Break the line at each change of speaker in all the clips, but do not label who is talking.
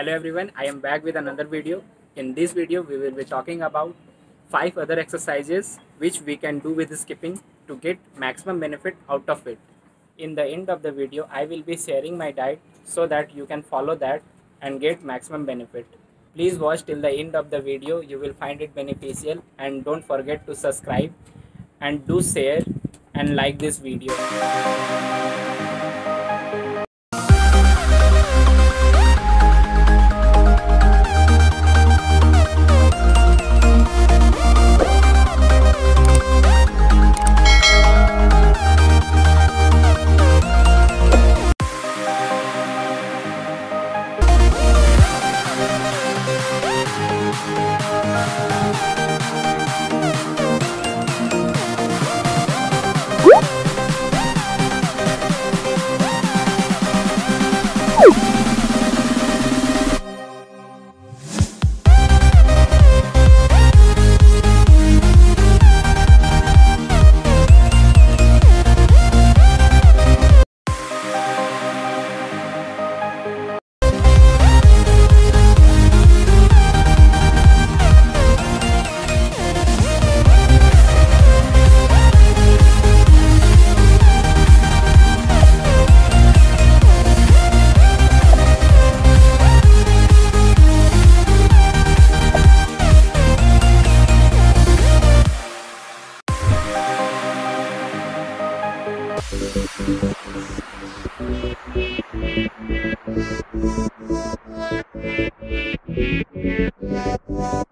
Hello everyone, I am back with another video. In this video, we will be talking about 5 other exercises which we can do with skipping to get maximum benefit out of it. In the end of the video, I will be sharing my diet so that you can follow that and get maximum benefit. Please watch till the end of the video, you will find it beneficial and don't forget to subscribe and do share and like this video. Thank you.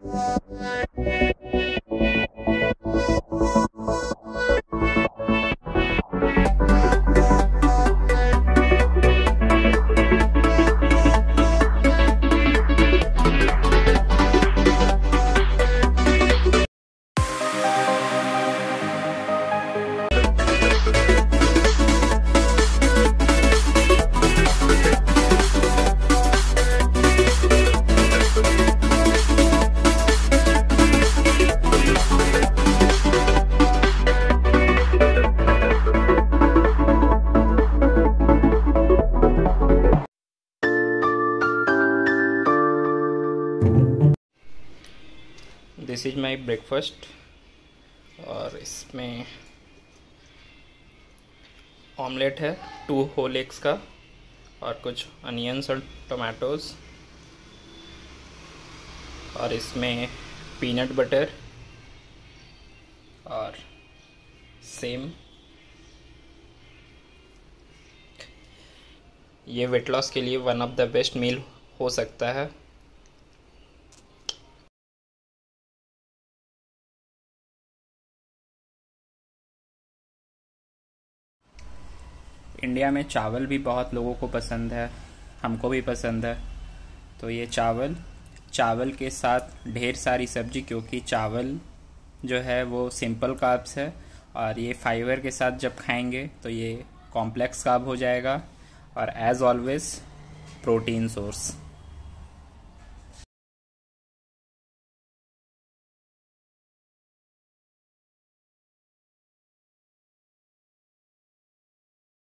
This is my breakfast और इसमें omelette है, to whole eggs का और कुछ onions और tomatoes और इसमें peanut butter और सेम। ये वेट लॉस के लिए one of the best meal हो सकता है। इंडिया में चावल भी बहुत लोगों को पसंद है, हमको भी पसंद है। तो ये चावल चावल के साथ ढेर सारी सब्ज़ी, क्योंकि चावल जो है वो सिंपल काब्स है, और ये फाइबर के साथ जब खाएँगे तो ये कॉम्प्लेक्स काब हो जाएगा, और एज ऑलवेज प्रोटीन सोर्स